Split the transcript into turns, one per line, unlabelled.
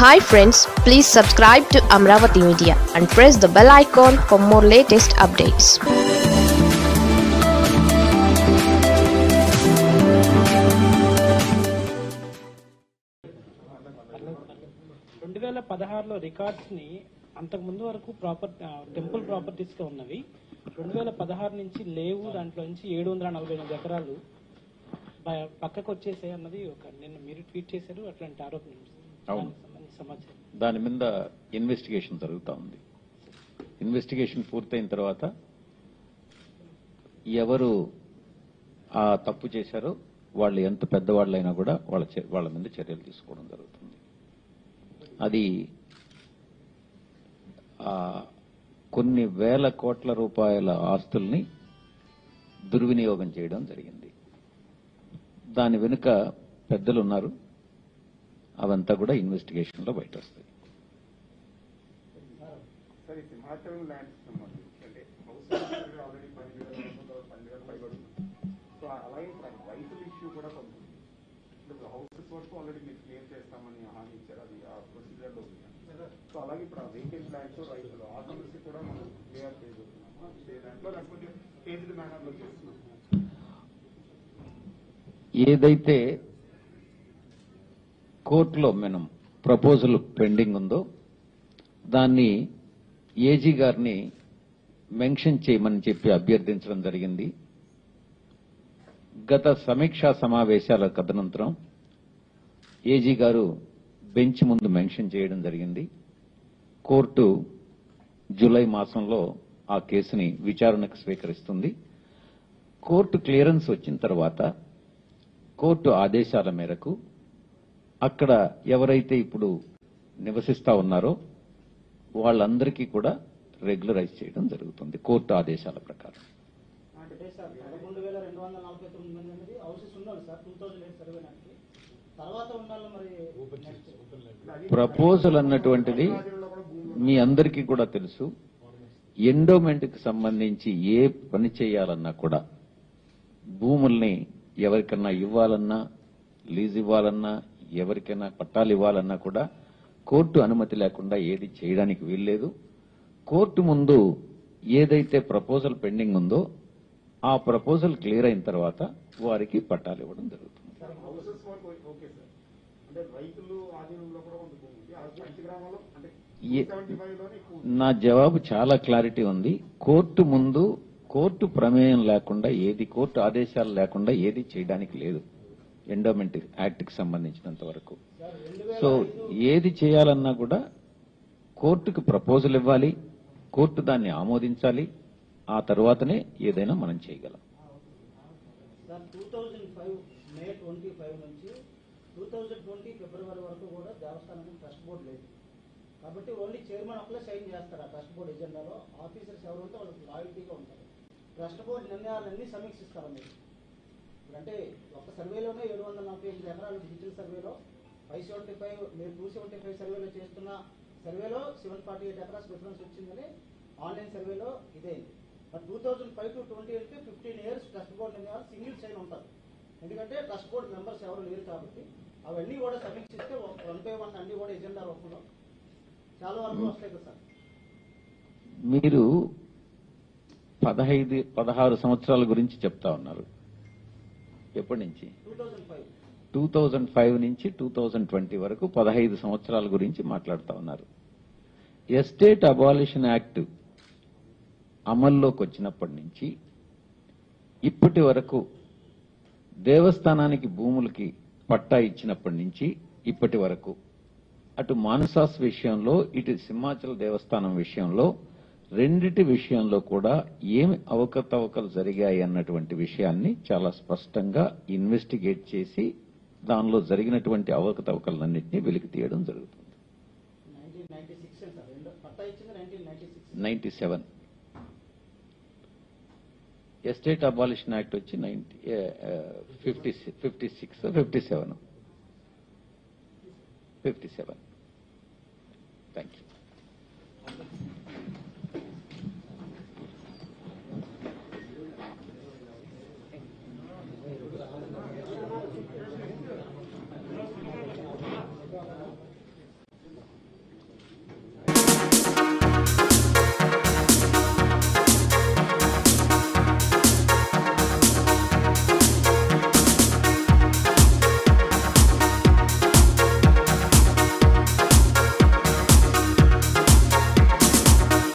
Hi friends please subscribe to Amaravati media and press the bell icon for more latest updates
రెండు వేల పదహారులో రికార్డ్స్ని అంతకు ముందు వరకు ప్రాపర్ టెంపుల్ ప్రాపర్టీస్గా ఉన్నవి. రెండు వేల పదహారు నుంచి లేవు దాంట్లో నుంచి ఏడు వందల నలభై ఎనిమిది ఎకరాలు ప- పక్కకు వచ్చేసాయి అన్నది ఒక నిన్న మీరు ట్వీట్ చేశారు అట్లాంటి ఆరోపణ
అవును. దాని మీద ఇన్వెస్టిగేషన్ జరుగుతూ ఉంది. ఇన్వెస్టిగేషన్ పూర్తయిన తర్వాత ఎవరు ఆ తప్పు చేశారో వాళ్ళు ఎంత పెద్దవాళ్ళైనా కూడా వాళ్ళ వాళ్ళ మీద చర్యలు తీసుకోవడం జరుగుతుంది. అది కొన్ని వేల కోట్ల రూపాయల ఆస్తుల్ని దుర్వినియోగం చేయడం జరిగింది. దాని వెనుక పెద్దలు ఉన్నారు అవంతా కూడా ఇన్వెస్టిగేషన్లో బయట వస్తాయి ఏదైతే కోర్టులో మనం ప్రపోజల్ పెండింగ్ ఉందో దాన్ని ఏజీ గారిని మెన్షన్ చేయమని చెప్పి అభ్యర్థించడం జరిగింది. గత సమీక్షా సమావేశాల కథనంతరం ఏజీ గారు బెంచ్ ముందు మెన్షన్ చేయడం జరిగింది. కోర్టు జూలై మాసంలో ఆ కేసుని విచారణకు స్వీకరిస్తుంది. కోర్టు క్లియరెన్స్ వచ్చిన తర్వాత కోర్టు ఆదేశాల మేరకు అక్కడ ఎవరైతే ఇప్పుడు నివసిస్తా ఉన్నారో వాళ్ళందరికీ కూడా రెగ్యులరైజ్ చేయడం జరుగుతుంది కోర్టు ఆదేశాల ప్రకారం. ప్రపోజల్ అన్నటువంటిది మీ అందరికీ కూడా తెలుసు. ఎండోమెంట్కి సంబంధించి ఏ పని చేయాలన్నా కూడా భూముల్ని ఎవరికన్నా ఇవ్వాలన్నా లీజ్ ఇవ్వాలన్నా ఎవరికైనా పట్టాలు ఇవ్వాలన్నా కూడా కోర్టు అనుమతి లేకుండా ఏది చేయడానికి వీల్లేదు. కోర్టు ముందు ఏదైతే ప్రపోజల్ పెండింగ్ ఉందో ఆ ప్రపోజల్ క్లియర్ అయిన తర్వాత వారికి పట్టాలు ఇవ్వడం జరుగుతుంది. నా జవాబు చాలా క్లారిటీ ఉంది. కోర్టు ముందు కోర్టు ప్రమేయం లేకుండా ఏది కోర్టు ఆదేశాలు లేకుండా ఏది చేయడానికి లేదు. ఎండోమెంట్ యాక్ట్కి సంబంధించినంత వరకు. సో ఏది చేయాలన్నా కూడా కోర్టుకు ప్రపోజల్ ఇవ్వాలి కోర్టు దాన్ని ఆమోదించాలి ఆ తర్వాతనే ఏదైనా మనం చేయగలం.
ట్రస్ట్ బోర్డు కాబట్టి ఓన్లీ చైర్మన్ ఒకలే సైన్ చేస్తారు ఆ ట్రస్ట్ బోర్డు ఎజెండాలో. ఆఫీసర్స్ ఎవరు ఉంటే వాళ్ళకి లాయల్టీగా ఉంటారు. ట్రస్ట్ బోర్డు నిర్ణయాలన్నీ సమీక్షిస్తారు మీరు. అంటే ఒక సర్వేలోనే ఏడు వందల నలభై ఎనిమిది ఎకరాలు డిజిటల్ సర్వేలో ఫైవ్ సెవెంటీ ఫైవ్ మీరు టూ సెవెంటీ ఫైవ్ సర్వేలో చేస్తున్న సర్వేలో seven forty eight acres difference వచ్చిందని ఆన్లైన్ సర్వేలో ఇదే. మరి two thousand five to twenty eight fifteen years trust board నిర్ణయాలు సింగిల్ సైన్ ఉంటారు. ఎందుకంటే ట్రస్ట్ బోర్డు మెంబర్స్ ఎవరు లేరు కాబట్టి అవన్నీ కూడా సమీక్షిస్తే వన్ బై వన్ అన్ని కూడా ఎజెండా రూపంలో చాలా వరకు వస్తాయి కదా సార్.
మీరు పదహైదు పదహారు సంవత్సరాల గురించి చెప్తా ఉన్నారు. ఎప్పటి నుంచి
టూ థౌజండ్ ఫైవ్
నుంచి టూ థౌజండ్ ట్వంటీ వరకు పదహైదు సంవత్సరాల గురించి మాట్లాడుతా ఉన్నారు. ఎస్టేట్ అబాలిషన్ యాక్ట్ అమల్లోకి వచ్చినప్పటి నుంచి ఇప్పటి వరకు దేవస్థానానికి భూములకి పట్టా ఇచ్చినప్పటి నుంచి ఇప్పటి వరకు అటు మానసాస్ విషయంలో ఇటు సింహాచల దేవస్థానం విషయంలో రెండిటి విషయంలో కూడా ఏమి అవకతవకలు జరిగాయి అన్నటువంటి విషయాన్ని చాలా స్పష్టంగా ఇన్వెస్టిగేట్ చేసి దానిలో జరిగినటువంటి అవకతవకలన్నింటినీ వెలికి తీయడం జరుగుతుంది. Ninety seven estate abolition act వచ్చి ninety fifty fifty six fifty seven fifty seven thank you